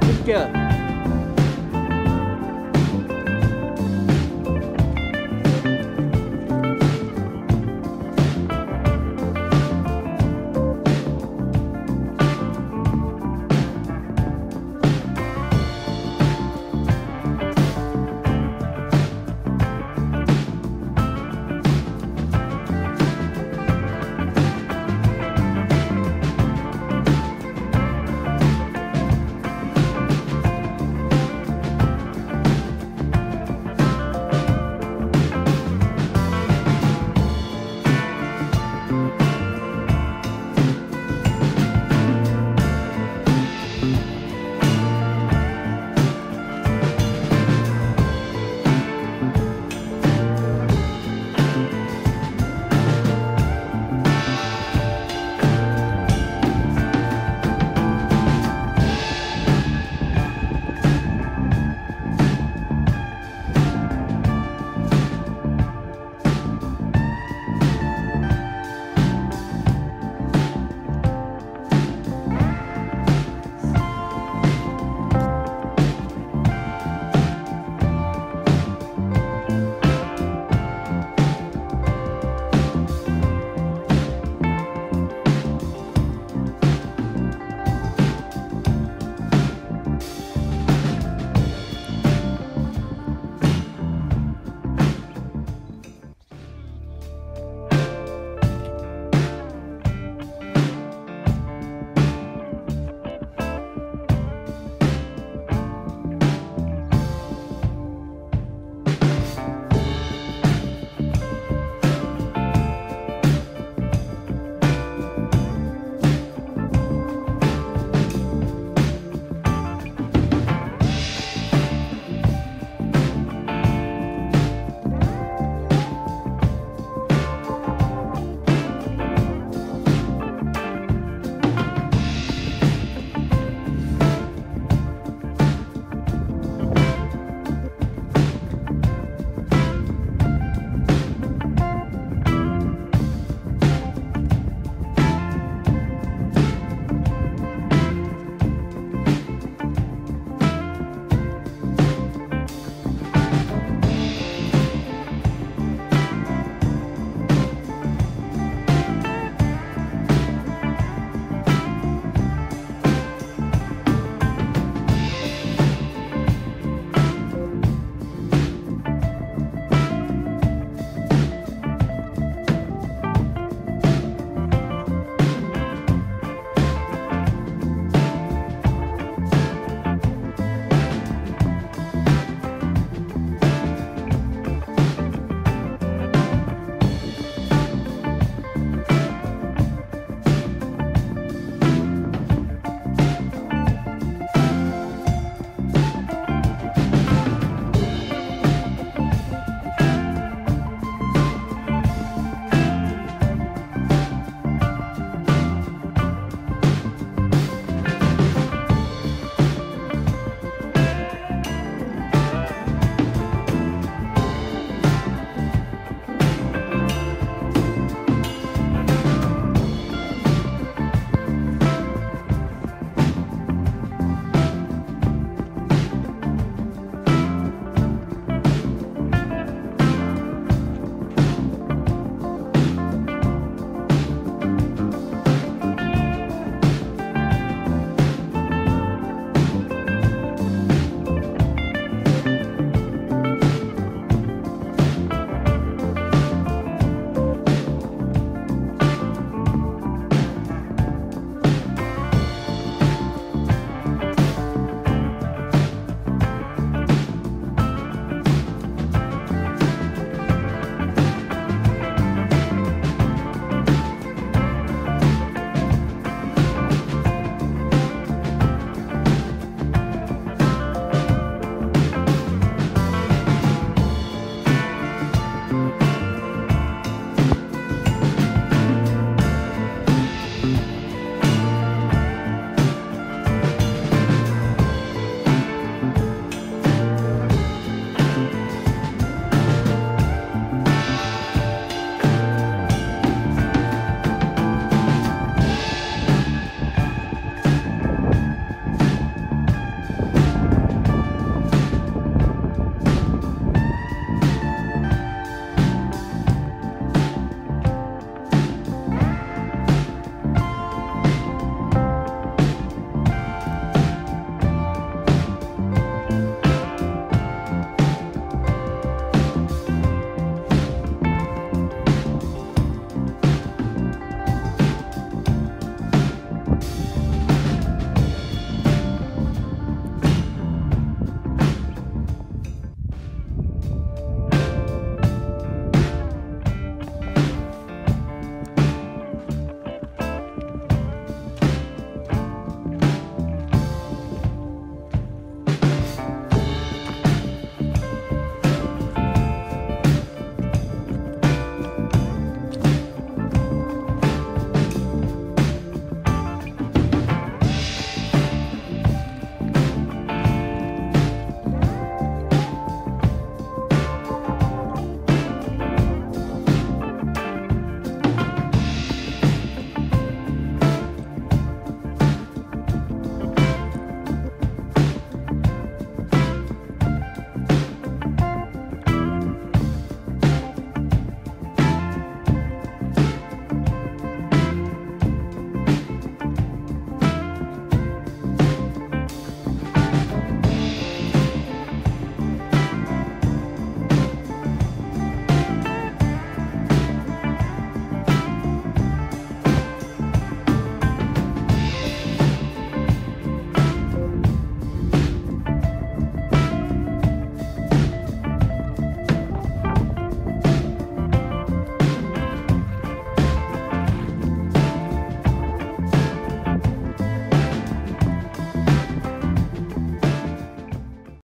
특별